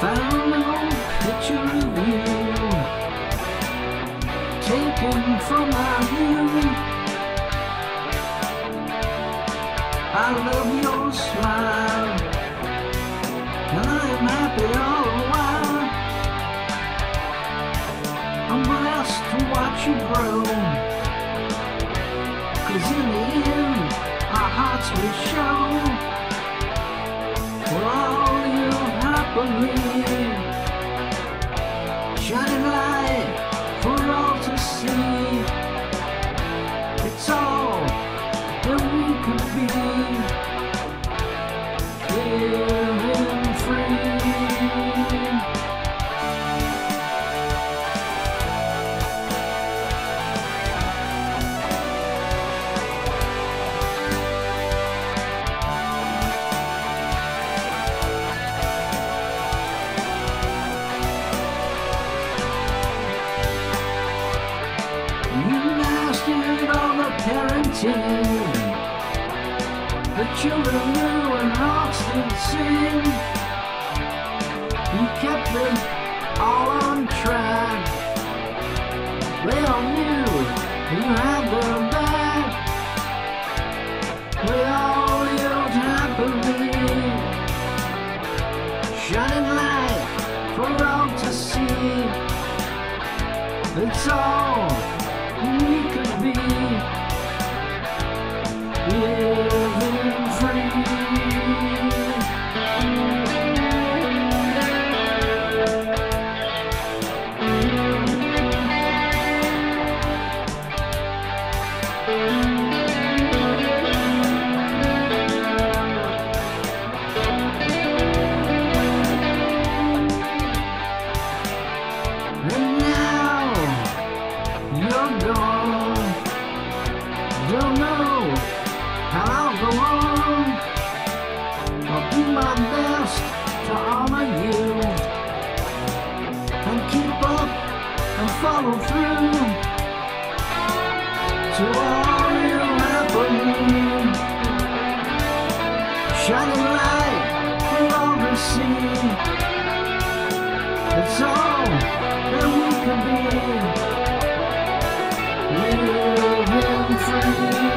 terminal picture of you taken from my view. I love your smile, and I am happy all the while. I'm blessed to watch you grow, cause in the end, our hearts will show. Parenting. The children knew and hearts did sing. You kept them all on track. They all knew you had their back. They all lived happily. Shining light for all to see. It's all to all you. Shining light all see. It's all that we can be living free.